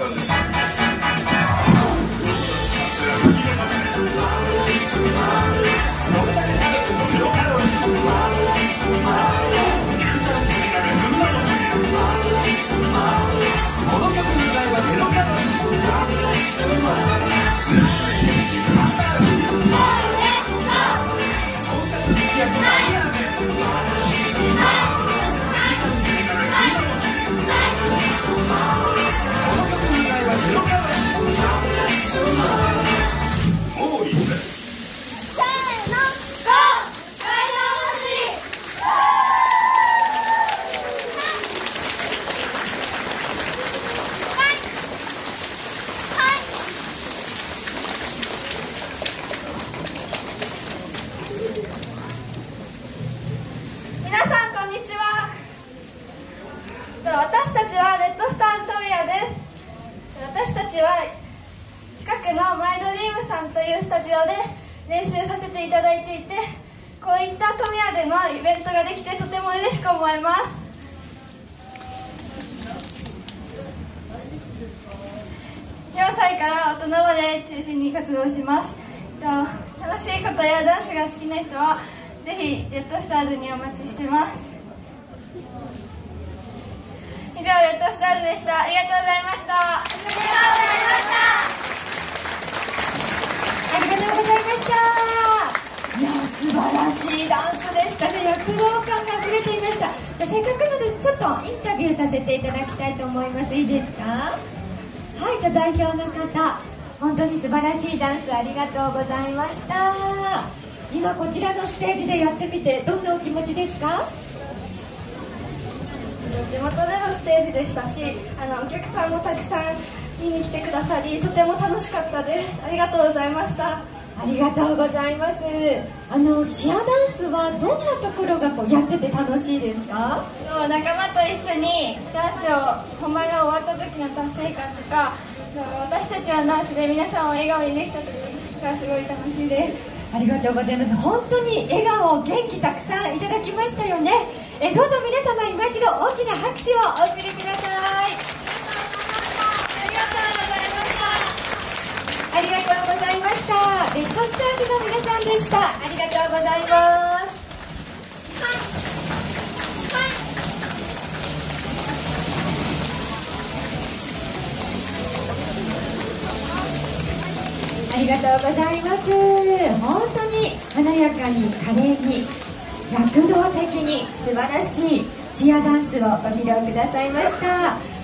Welcome. 私たちはレッドスターズトミヤです。私たちは近くのマイドリームさんというスタジオで練習させていただいていてこういった富谷でのイベントができてとても嬉しく思います。4歳から大人まで中心に活動してます。楽しいことやダンスが好きな人はぜひレッドスターズにお待ちしてます。以上レッドスターズでした。ありがとうございました。ありがとうございました。ありがとうございました。いや素晴らしいダンスでしたね。躍動感が溢れていました。せっかくなのでちょっとインタビューさせていただきたいと思います。いいですか？はいじゃ代表の方本当に素晴らしいダンスありがとうございました。今こちらのステージでやってみてどんなお気持ちですか？地元でのステージでしたしあのお客さんもたくさん見に来てくださりとても楽しかったです。ありがとうございました。ありがとうございます。あのチアダンスはどんなところがこうやってて楽しいですか？仲間と一緒にダンスを本番が終わった時の達成感とか私たちはダンスで皆さんを笑顔にできた時がすごい楽しいです。ありがとうございます。本当に笑顔元気たくさんいただきましたよねえどうぞ皆様今一度大きな拍手をお送りください。ありがとうございました。レッドスターズの皆さんでした。ありがとうございます。ありがとうございます。本当に華やかに華麗に。躍動的に素晴らしいチアダンスをご披露くださいました。